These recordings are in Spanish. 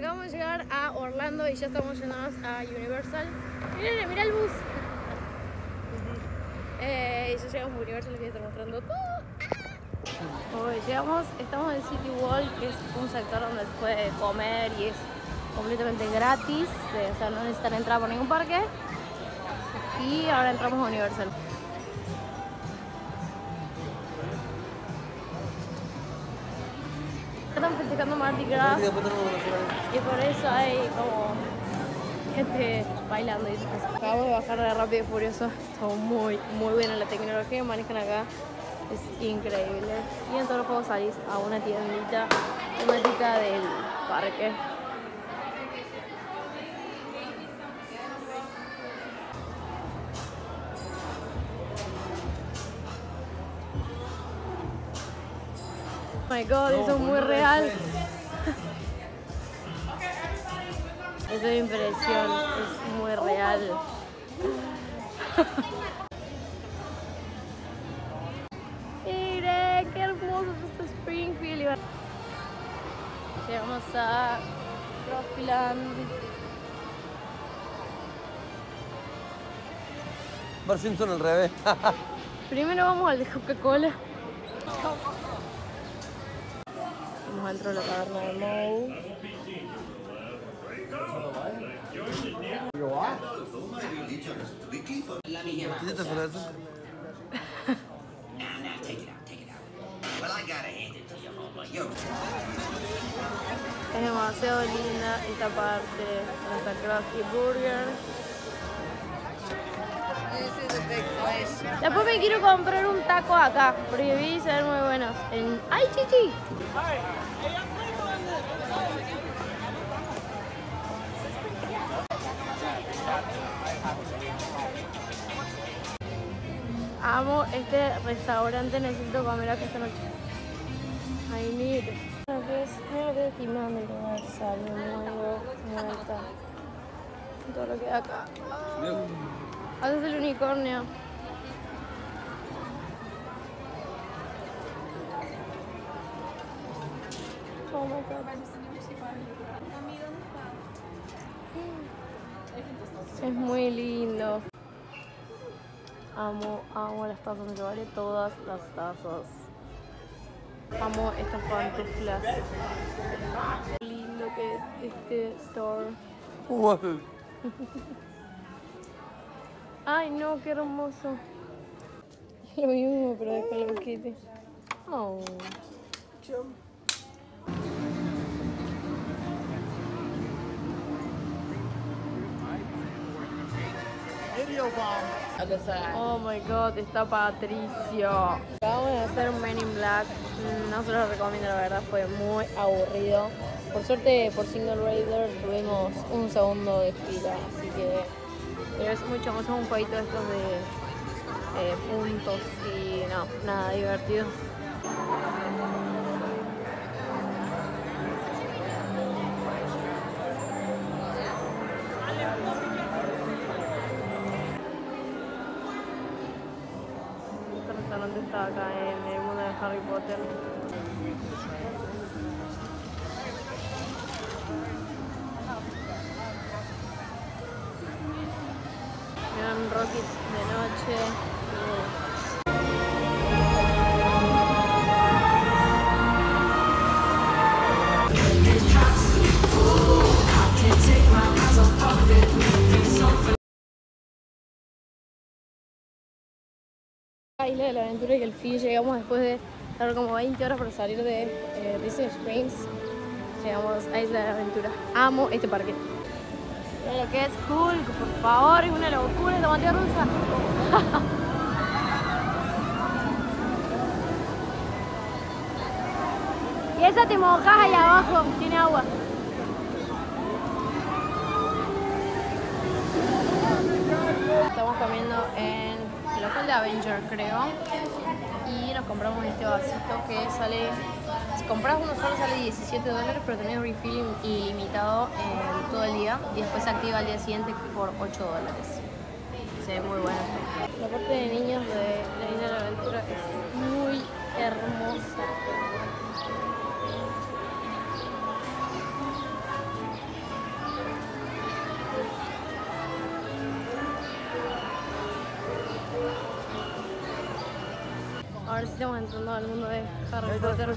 acabamos de llegar a Orlando y ya estamos yéndonos a Universal. Miren, mira el bus. Eh, y ya llegamos a Universal, les voy a mostrando todo. Hoy llegamos, estamos en City Wall, que es un sector donde se puede comer y es completamente gratis, o sea, no necesitan entrar por ningún parque. Y ahora entramos a Universal. Están festejando Mardi Gras y por eso hay como gente bailando y cosas. Acabo de bajar de Rápido y Furioso, está muy, muy buena la tecnología que manejan acá, es increíble. Y en todos los juegos salís a una tiendita temática del parque. My god, eso es muy real. Eso es impresión, es muy real. Mire, qué hermoso es este Springfield. Llegamos a Rockland. Bar Simpson al revés. Primero vamos al de Coca-Cola. Hand it to you, Homer. You're Es demasiado linda esta parte. Esta Krusty Burger. Después me quiero comprar un taco acá, porque vi se ven muy buenos. En... ¡Ay, chichi! Amo este restaurante, necesito comer acá esta noche. I need. Mira que es, mira lo que es me muero muerta. Todo lo que hay acá. Haces el unicornio. Oh my god. Es muy lindo. Amo, amo las tazas, me llevaré todas las tazas. Amo estas pantuflas. Qué lindo que es este store. Ay, no, qué hermoso. Lo mismo, pero de Hello Kitty. Oh. Oh my god, está Patricio. Acabamos de hacer Men in Black. No se lo recomiendo, la verdad, fue muy aburrido. Por suerte, por Single Raider tuvimos un segundo de fila, así que. Es mucho más un jueguito de estos de eh, puntos y no, nada divertido. Este restaurante está acá en el mundo de Harry Potter. Rockets de noche. La isla de la aventura y el fin llegamos después de estar como 20 horas para salir de eh, Disney Springs. Llegamos a Isla de la Aventura. Amo este parque. Mira lo que es Hulk, por favor, es una locura esta montaña rusa. y esa te mojas allá abajo, tiene agua. Estamos comiendo en el local de Avenger, creo. Y nos compramos este vasito que sale compras uno solo sale 17 dólares, pero tenés refilling ilimitado eh, todo el día y después se activa al día siguiente por 8 dólares. Se ve muy bueno. La parte de niños de La Isla de la Aventura es muy hermosa. Ahora sí estamos entrando al mundo de Harry Potter.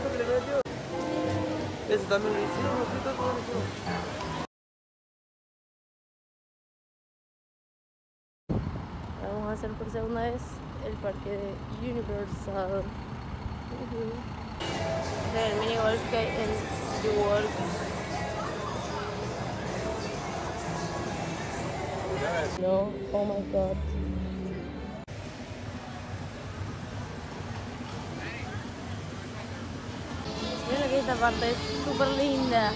Ese también le hicieron, no sé, todo lo hicieron. Vamos a hacer por segunda vez el parque de Universal. Ujú. Este es el mini golf que hay en SeaWorld. No, oh my god. Mira que esta parte es súper linda.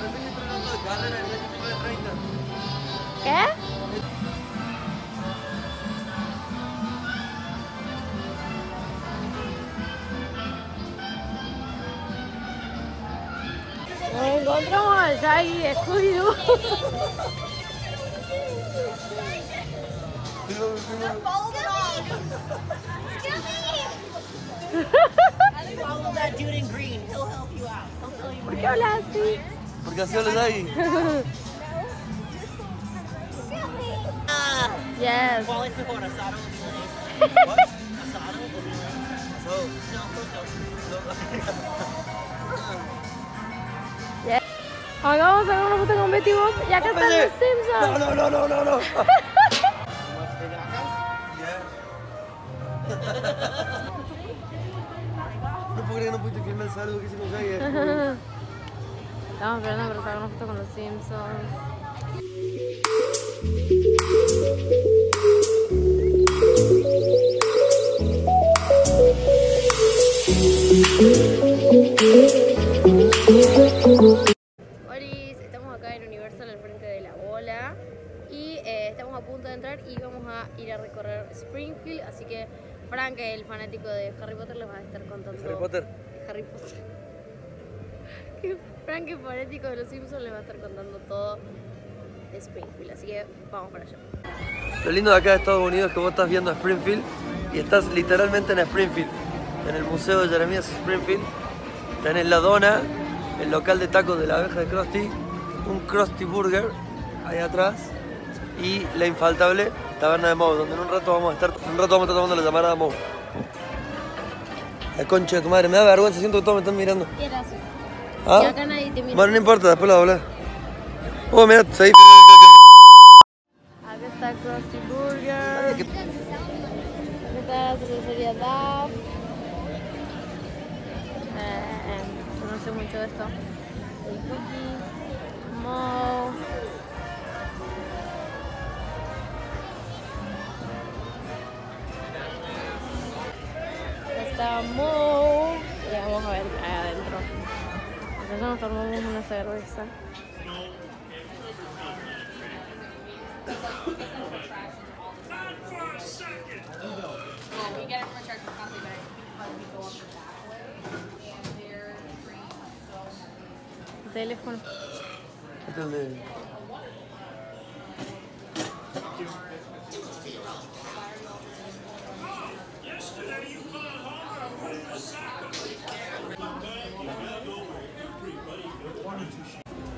Pensé que entrenando de carrera en el año 1930. Follow that dude in green. He'll help you out. He'll tell you así hablas ahí. Yes. Well, it's mejor asado. What? Sacar una foto con Betty Bob los no, no, no, no, no. No puedo creer que no pudiste filmar el saludo que hicimos ayer. Estamos esperando para sacar una foto con los Simpsons. Estamos acá en Universal al frente de la bola y eh, estamos a punto de entrar y vamos a ir a recorrer Springfield, así que Frank, el fanático de Harry Potter, les va a estar contando Harry Potter. Harry Potter. Que Frank, el fanático de los Simpsons, les va a estar contando todo de Springfield, así que vamos para allá. Lo lindo de acá de Estados Unidos es que vos estás viendo Springfield y estás literalmente en Springfield, en el Museo de Jeremías Springfield. Tenés la dona, el local de tacos de la abeja de Krusty, un Krusty Burger ahí atrás y la infaltable taberna de Moe, donde en un rato vamos a estar, en un rato vamos a estar tomando la llamada de Moe. La concha de tu madre, me da vergüenza, siento que todos me están mirando. ¿Qué? ¿Ah? Y acá nadie te mira. Bueno, no importa, después lo hablas. Oh, mira, seguí. Acá está Krusty Burger. ¿Qué- Acá está la cervecería Duff. Eh, no sé mucho de esto. El Cookie. Mo. Acá está Mo. Y vamos a ver adentro. Nosotros nos tomamos una cerveza. Teléfono.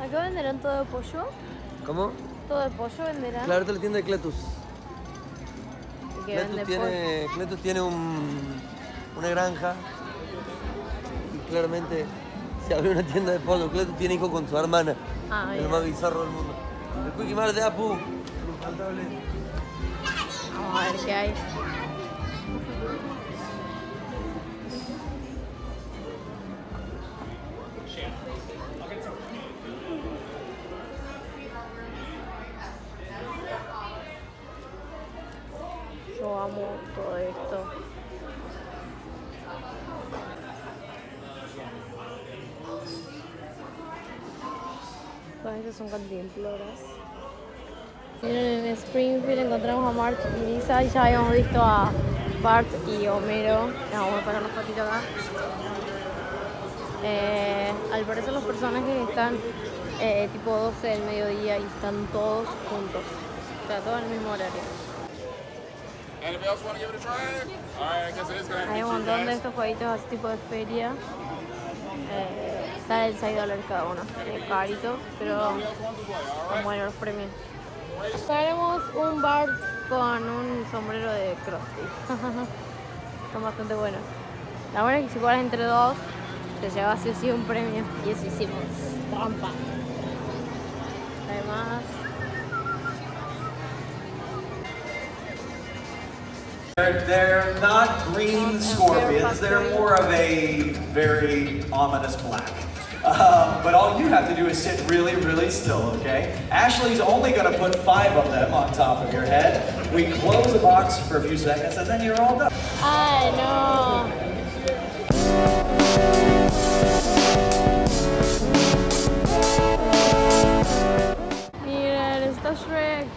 ¿Acá venderán todo de pollo? ¿Cómo? ¿Todo de pollo venderán? Claro, esta es la tienda de Cletus. Cletus tiene, Cletus tiene un, una granja y claramente se abrió una tienda de pollo. Cletus tiene hijo con su hermana, Ah, bien. más bizarro del mundo. El Quickie Mart de Apu, infaltable. Vamos a ver qué hay. Son en Springfield encontramos a Marge y Lisa y ya habíamos visto a Bart y Homero. Vamos a sacar los patitos acá. Eh, al parecer los personajes están eh, tipo 12 del mediodía y están todos juntos. O sea, todos en el mismo horario. Hay un montón de estos jueguitos así tipo de feria. Eh, sale el 6 dólares cada uno. Es carito, pero son buenos los premios. Haremos un Bart con un sombrero de Krusty. son bastante buenos. La buena es que si juegas entre dos, te llevas sí sí un premio. Y eso hicimos. Trampa. Además, They're, they're not green scorpions. They're more of a very ominous black. Um, but all you have to do is sit really, really still, okay? Ashley's only going to put five of them on top of your head. We close the box for a few seconds, and then you're all done. I know. Miren, está Shrek.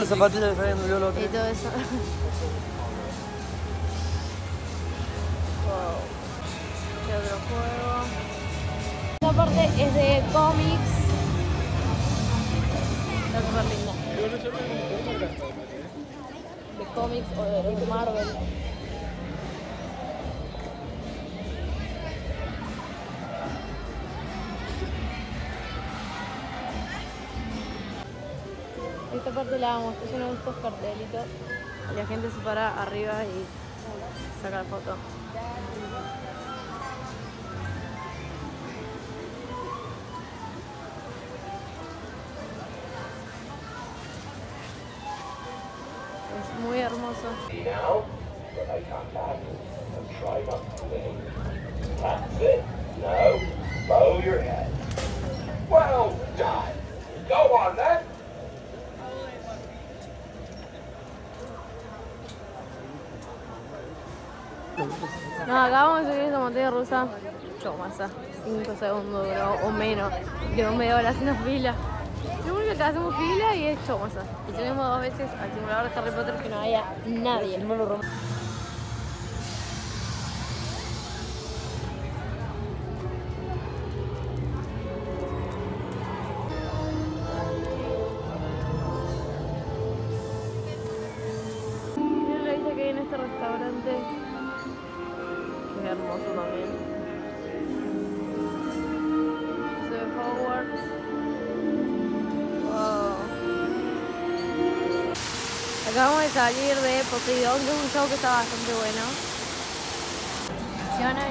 Las zapatillas de Fabián, yo lo otro. y todo eso. wow. ¿Qué otro juego? Esta parte es de cómics. Está súper linda. De cómics o de, de Marvel. Esta parte la amo, es uno de cartelitos. La gente se para arriba y saca la foto. Es muy hermoso. Now, bow your head. Well done. Go on then. No, acabamos de subir esta montaña rusa. Chomasa. 5 segundos o menos. Quedó media hora haciendo fila. Lo único que hacemos fila y es chomasa. Y subimos dos veces al simulador de Harry Potter que no había nadie. Acabamos de salir de Poseidon, que es un show que está bastante bueno.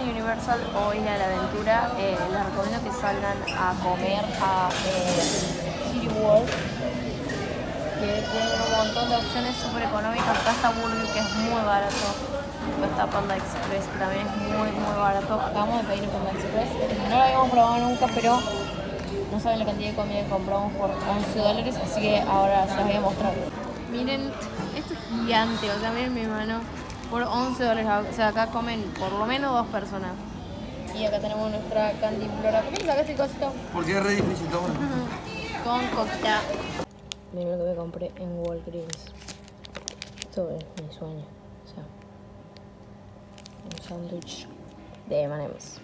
Universal o Isla la Aventura, eh, les recomiendo que salgan a comer a eh, City World que tiene un montón de opciones súper económicas. Está Burger, que es muy barato. Está Panda Express, que también es muy, muy barato. Acabamos de pedir un Panda Express. No lo habíamos probado nunca, pero no saben la cantidad de comida que compramos por 11 dólares, así que ahora se los voy a mostrar. Miren, esto es gigante, o sea, miren mi mano. Por 11 dólares, o sea, acá comen por lo menos dos personas. Y acá tenemos nuestra cantimplora. ¿Por qué sacaste el cosito? Porque es re difícil, toma. con coquita. Miren lo que me compré en Walgreens. Esto es mi sueño. O sea, un sándwich de M&M's.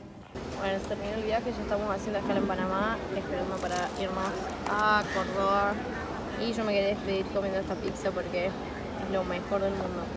Bueno, se terminó el viaje, ya estamos haciendo escala en Panamá, esperando para irnos a Córdoba. Y yo me quedé despedir comiendo esta pizza porque es lo mejor del mundo.